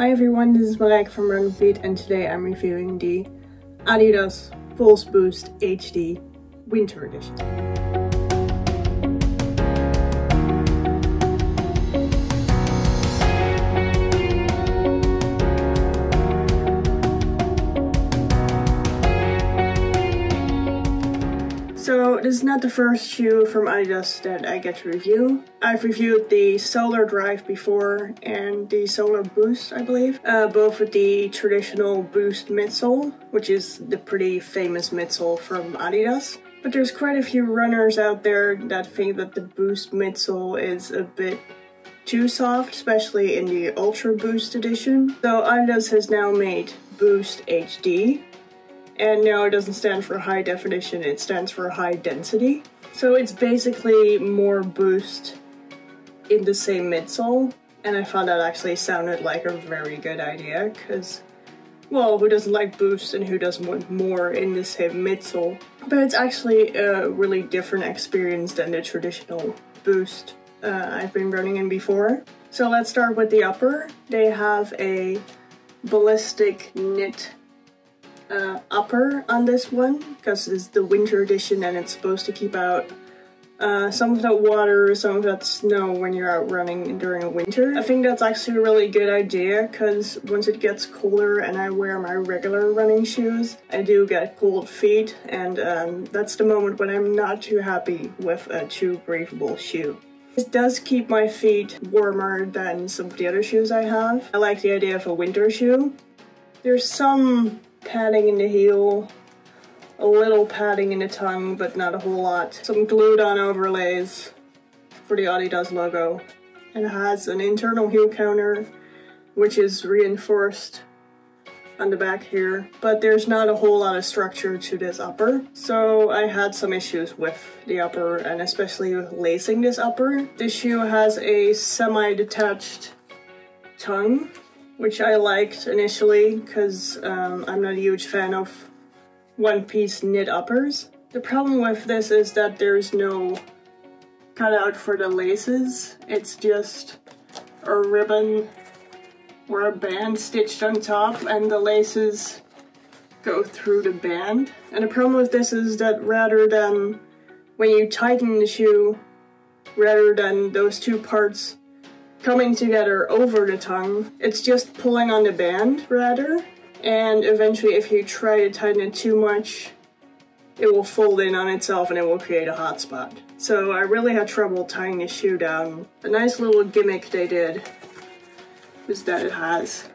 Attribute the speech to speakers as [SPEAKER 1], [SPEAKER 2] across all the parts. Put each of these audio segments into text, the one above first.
[SPEAKER 1] Hi everyone, this is Malek from Run Repeat and today I'm reviewing the Adidas Pulse Boost HD Winter Edition. Is not the first shoe from Adidas that I get to review. I've reviewed the Solar Drive before and the Solar Boost, I believe. Uh, both with the traditional Boost midsole, which is the pretty famous midsole from Adidas. But there's quite a few runners out there that think that the Boost midsole is a bit too soft, especially in the Ultra Boost edition. So Adidas has now made Boost HD, and no, it doesn't stand for high definition, it stands for high density. So it's basically more boost in the same midsole, and I found that actually sounded like a very good idea, because, well, who doesn't like boost and who doesn't want more in the same midsole? But it's actually a really different experience than the traditional boost uh, I've been running in before. So let's start with the upper. They have a ballistic knit uh, upper on this one because it's the winter edition and it's supposed to keep out uh, some of that water, some of that snow when you're out running during a winter. I think that's actually a really good idea because once it gets colder and I wear my regular running shoes, I do get cold feet and um, that's the moment when I'm not too happy with a too breathable shoe. It does keep my feet warmer than some of the other shoes I have. I like the idea of a winter shoe. There's some padding in the heel, a little padding in the tongue, but not a whole lot. Some glued on overlays for the Adidas logo. And it has an internal heel counter, which is reinforced on the back here, but there's not a whole lot of structure to this upper. So I had some issues with the upper and especially with lacing this upper. This shoe has a semi-detached tongue which I liked initially because um, I'm not a huge fan of one-piece knit uppers. The problem with this is that there's no cutout for the laces. It's just a ribbon or a band stitched on top and the laces go through the band. And the problem with this is that rather than when you tighten the shoe, rather than those two parts coming together over the tongue. It's just pulling on the band, rather. And eventually, if you try to tighten it too much, it will fold in on itself and it will create a hot spot. So I really had trouble tying the shoe down. A nice little gimmick they did is that it has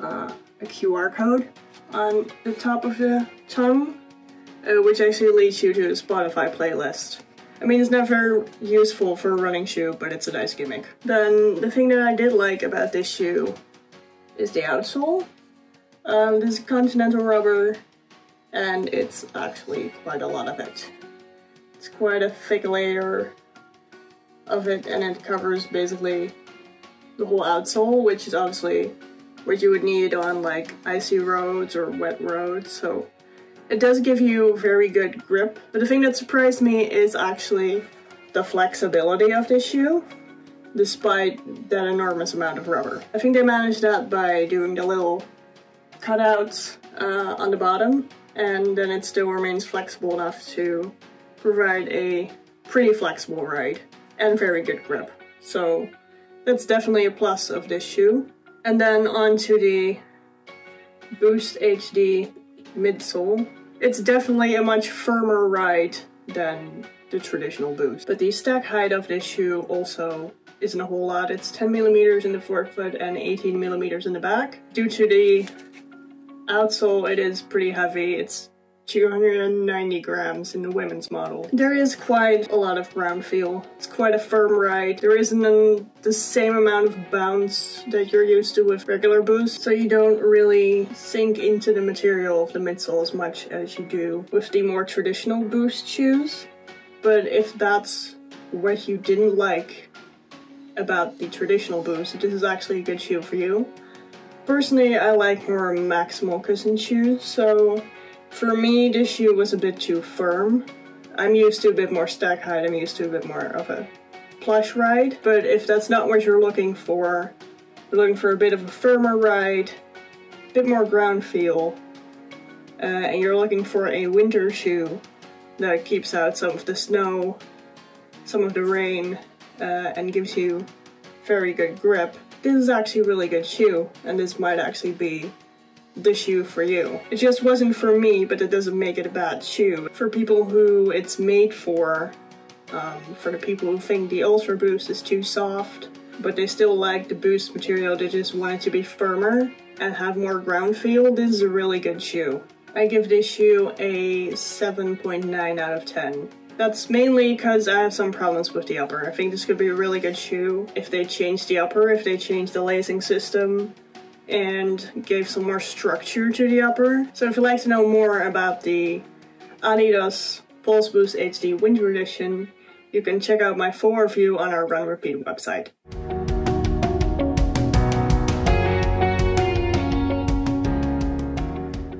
[SPEAKER 1] uh, a QR code on the top of the tongue, uh, which actually leads you to a Spotify playlist. I mean, it's never useful for a running shoe, but it's a nice gimmick. Then the thing that I did like about this shoe is the outsole. Um, this is Continental rubber, and it's actually quite a lot of it. It's quite a thick layer of it, and it covers basically the whole outsole, which is obviously what you would need on like icy roads or wet roads, so it does give you very good grip, but the thing that surprised me is actually the flexibility of this shoe, despite that enormous amount of rubber. I think they managed that by doing the little cutouts uh, on the bottom, and then it still remains flexible enough to provide a pretty flexible ride and very good grip. So that's definitely a plus of this shoe. And then onto the Boost HD midsole. It's definitely a much firmer ride than the traditional Boost. But the stack height of this shoe also isn't a whole lot. It's 10 millimeters in the forefoot and 18 millimeters in the back. Due to the outsole, it is pretty heavy. It's 290 grams in the women's model. There is quite a lot of ground feel. It's quite a firm ride. There isn't an, the same amount of bounce that you're used to with regular boost, so you don't really sink into the material of the midsole as much as you do with the more traditional boost shoes. But if that's what you didn't like about the traditional boost, this is actually a good shoe for you. Personally, I like more maximal cushion shoes, so for me, this shoe was a bit too firm. I'm used to a bit more stack height, I'm used to a bit more of a plush ride, but if that's not what you're looking for, you're looking for a bit of a firmer ride, a bit more ground feel, uh, and you're looking for a winter shoe that keeps out some of the snow, some of the rain, uh, and gives you very good grip, this is actually a really good shoe, and this might actually be the shoe for you. It just wasn't for me, but it doesn't make it a bad shoe. For people who it's made for, um, for the people who think the Ultra Boost is too soft, but they still like the Boost material, they just want it to be firmer and have more ground feel, this is a really good shoe. I give this shoe a 7.9 out of 10. That's mainly because I have some problems with the upper. I think this could be a really good shoe if they change the upper, if they change the lacing system, and gave some more structure to the upper. So if you'd like to know more about the Adidas Pulse Boost HD Winter Edition, you can check out my full review on our Run Repeat website.